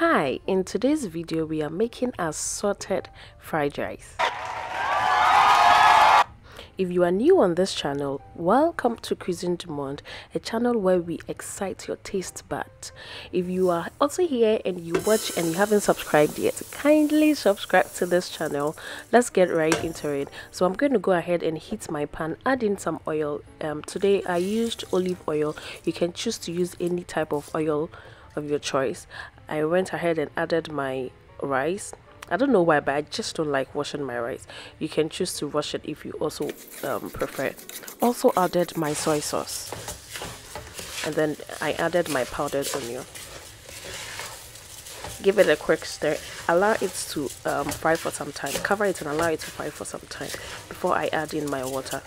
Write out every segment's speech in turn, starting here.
Hi, in today's video we are making assorted fried rice. If you are new on this channel, welcome to Cuisine du Monde, a channel where we excite your taste buds. If you are also here and you watch and you haven't subscribed yet, kindly subscribe to this channel. Let's get right into it. So I'm going to go ahead and heat my pan, add in some oil. Um, today I used olive oil. You can choose to use any type of oil of your choice. I went ahead and added my rice I don't know why, but I just don't like washing my rice. You can choose to wash it if you also um, prefer. Also added my soy sauce. And then I added my powdered onion. Give it a quick stir. Allow it to um, fry for some time. Cover it and allow it to fry for some time before I add in my water.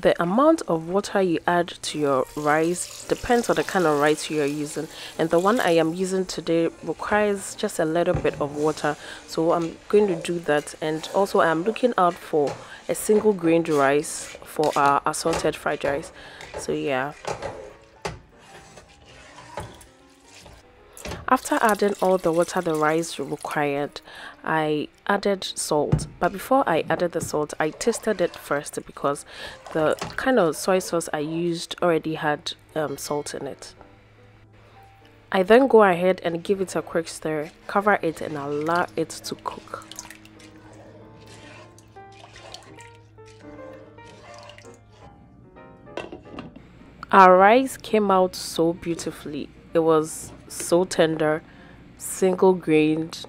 The amount of water you add to your rice depends on the kind of rice you are using. And the one i am using today requires just a little bit of water. So i'm going to do that. And also i'm looking out for a single grained rice for our assorted fried rice. So yeah After adding all the water the rice required, I added salt. But before I added the salt, I tasted it first because the kind of soy sauce I used already had um, salt in it. I then go ahead and give it a quick stir, cover it and allow it to cook. Our rice came out so beautifully. It was so tender single grained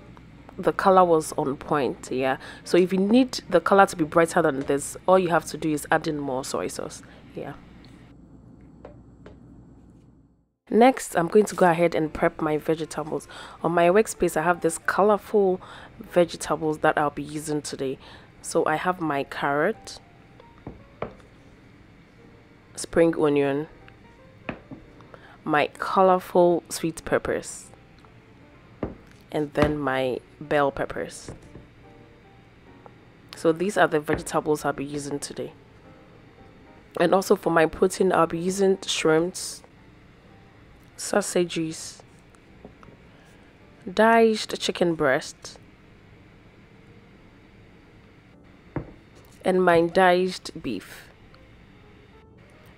the color was on point yeah. So if you need the color to be brighter than this all you have to do is add in more soy sauce yeah. Next i'm going to go ahead and prep my vegetables. On my workspace i have this colorful vegetables that i'll be using today. So i have my carrot spring onion my colorful sweet peppers. And then my bell peppers. So these are the vegetables I'll be using today. And also for my protein I'll be using shrimps sausages diced chicken breast and my diced beef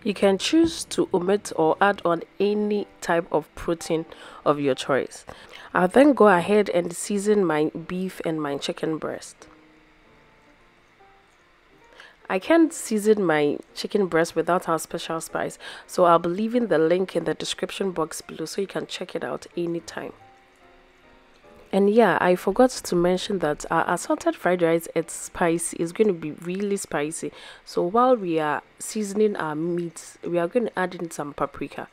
you can choose to omit or add on any type of protein of your choice. I'll then go ahead and season my beef and my chicken breast. I can't season my chicken breast without our special spice, so I'll be leaving the link in the description box below so you can check it out anytime. And yeah, I forgot to mention that our assorted fried rice, it's spicy, It's going to be really spicy. So while we are seasoning our meat, we are going to add in some paprika.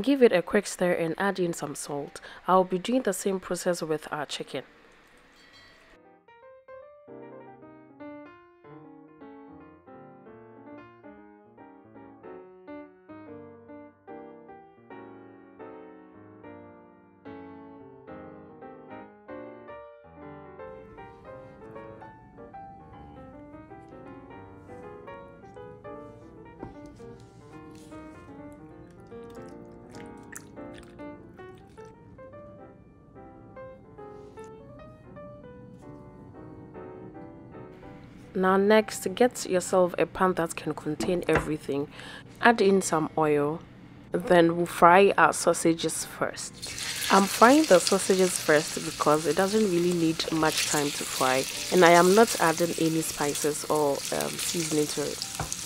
Give it a quick stir and add in some salt. I'll be doing the same process with our chicken. Now next get yourself a pan that can contain everything. Add in some oil then we'll fry our sausages first. I'm frying the sausages first because it doesn't really need much time to fry and i am not adding any spices or um, seasoning to it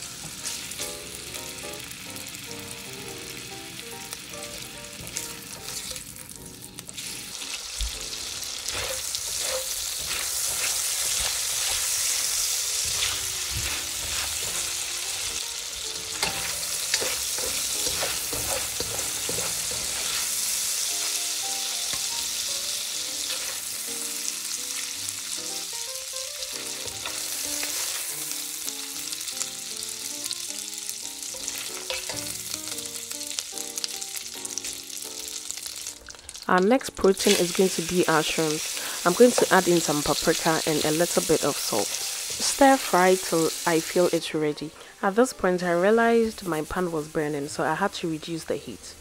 Our next protein is going to be our shrimps. I'm going to add in some paprika and a little bit of salt. Stir fry till I feel it's ready. At this point I realized my pan was burning so I had to reduce the heat.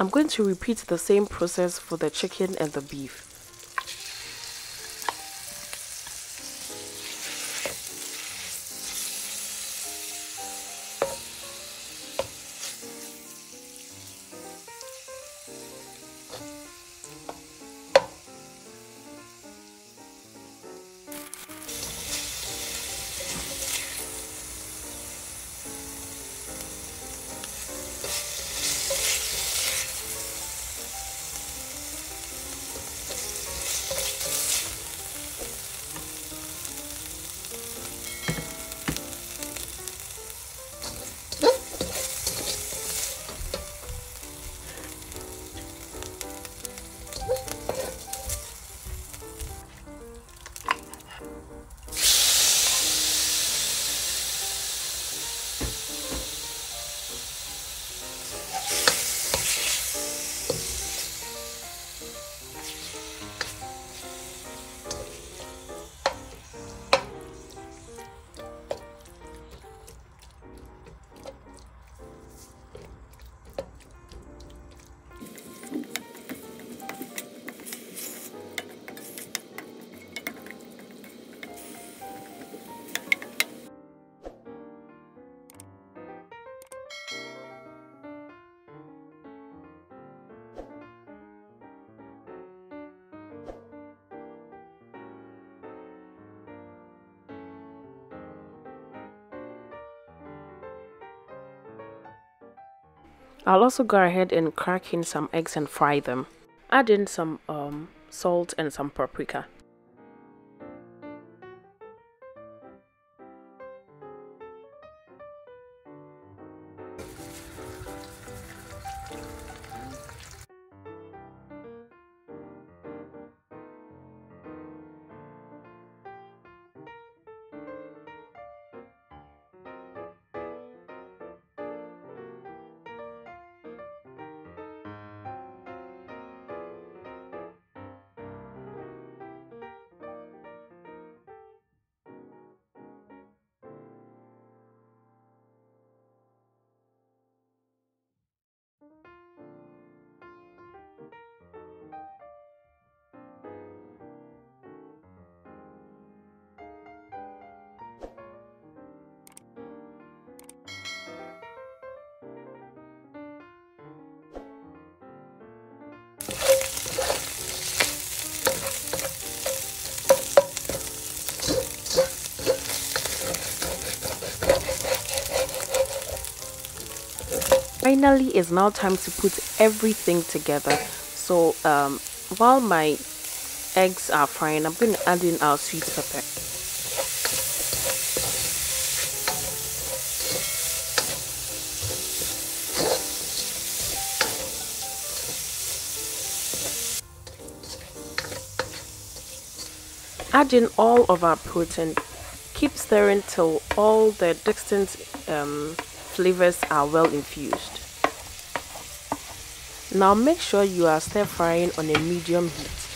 I'm going to repeat the same process for the chicken and the beef. I'll also go ahead and crack in some eggs and fry them. Add in some um, salt and some paprika. Finally it's now time to put everything together. So um, while my eggs are frying i'm going to add in our sweet pepper. Add in all of our protein. Keep stirring till all the distant um, flavors are well infused. Now make sure you are stir frying on a medium heat.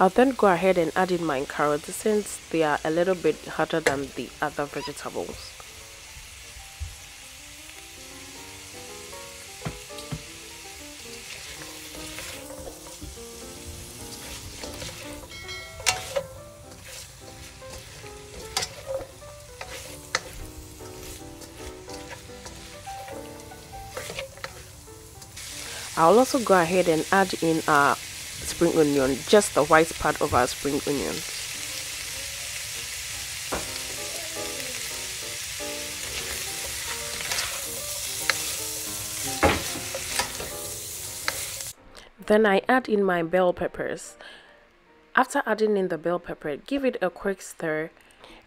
I'll then go ahead and add in my carrots since they are a little bit harder than the other vegetables. I'll also go ahead and add in our spring onion, just the white part of our spring onion. Then I add in my bell peppers. After adding in the bell pepper, give it a quick stir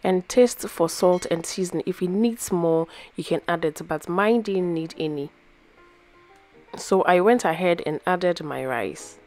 and taste for salt and seasoning. If it needs more, you can add it, but mine didn't need any so I went ahead and added my rice.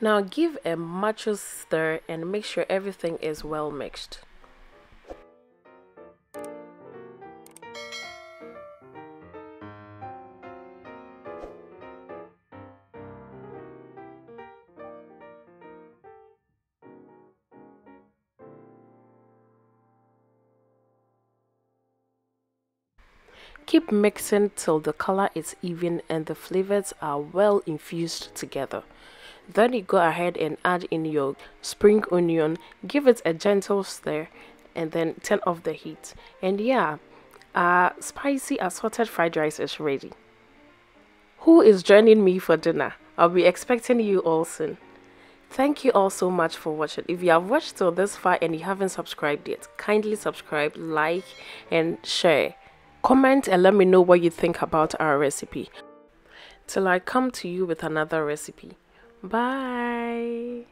Now give a macho stir and make sure everything is well mixed. Keep mixing till the color is even and the flavors are well infused together. Then you go ahead and add in your spring onion, give it a gentle stir, and then turn off the heat. And yeah, uh, spicy assorted fried rice is ready. Who is joining me for dinner? I'll be expecting you all soon. Thank you all so much for watching. If you have watched till this far and you haven't subscribed yet, kindly subscribe, like, and share. Comment and let me know what you think about our recipe. Till I come to you with another recipe. Bye.